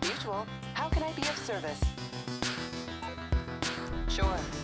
Mutual. How can I be of service? Sure.